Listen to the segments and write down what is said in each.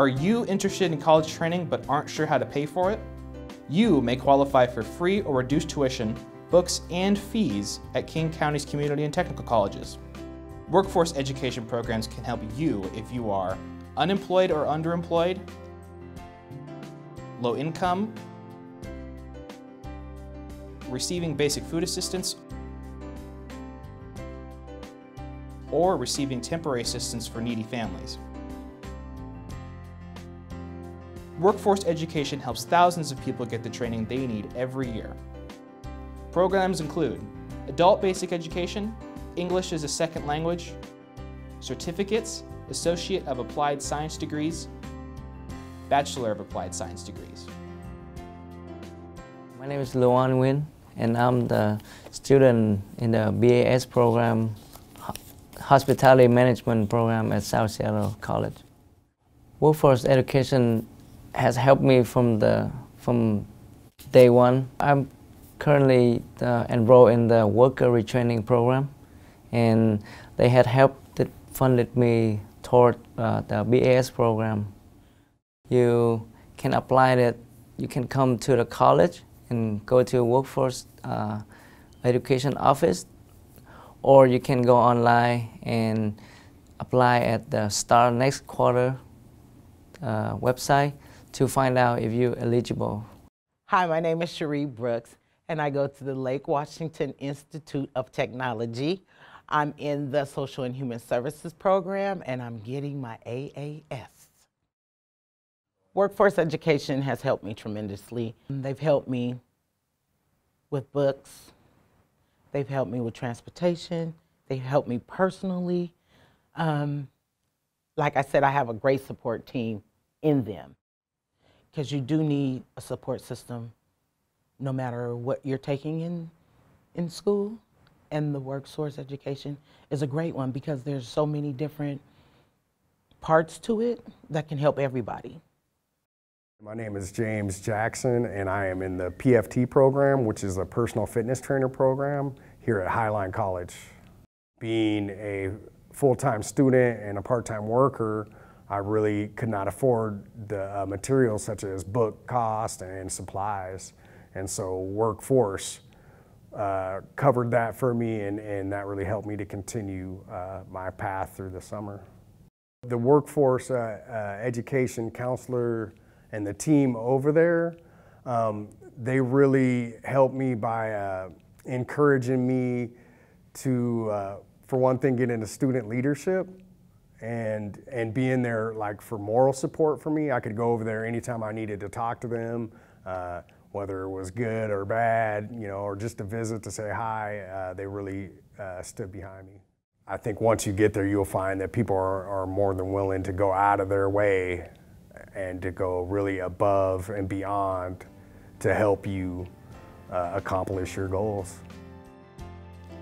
Are you interested in college training but aren't sure how to pay for it? You may qualify for free or reduced tuition, books, and fees at King County's community and technical colleges. Workforce education programs can help you if you are unemployed or underemployed, low income, receiving basic food assistance, or receiving temporary assistance for needy families. Workforce education helps thousands of people get the training they need every year. Programs include adult basic education, English as a second language, certificates, Associate of Applied Science degrees, Bachelor of Applied Science degrees. My name is Luan Win, and I'm the student in the BAS program, Hospitality Management program at South Seattle College. Workforce education has helped me from the from day one. I'm currently uh, enrolled in the worker retraining program, and they had helped funded me toward uh, the BAS program. You can apply it. You can come to the college and go to workforce uh, education office, or you can go online and apply at the Start Next Quarter uh, website to find out if you're eligible. Hi, my name is Cherie Brooks, and I go to the Lake Washington Institute of Technology. I'm in the Social and Human Services program, and I'm getting my AAS. Workforce education has helped me tremendously. They've helped me with books, they've helped me with transportation, they've helped me personally. Um, like I said, I have a great support team in them because you do need a support system no matter what you're taking in, in school. And the workforce education is a great one because there's so many different parts to it that can help everybody. My name is James Jackson and I am in the PFT program, which is a personal fitness trainer program here at Highline College. Being a full-time student and a part-time worker, I really could not afford the uh, materials such as book cost and supplies. And so workforce uh, covered that for me and, and that really helped me to continue uh, my path through the summer. The workforce uh, uh, education counselor and the team over there, um, they really helped me by uh, encouraging me to, for one thing, get into student leadership and and being there like for moral support for me. I could go over there anytime I needed to talk to them, uh, whether it was good or bad, you know, or just a visit to say hi. Uh, they really uh, stood behind me. I think once you get there, you'll find that people are, are more than willing to go out of their way and to go really above and beyond to help you uh, accomplish your goals.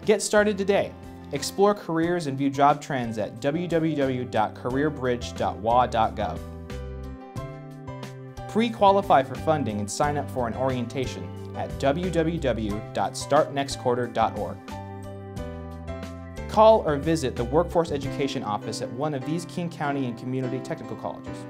Get started today. Explore careers and view job trends at www.careerbridge.wa.gov. Pre-qualify for funding and sign up for an orientation at www.startnextquarter.org. Call or visit the Workforce Education Office at one of these King County and Community Technical Colleges.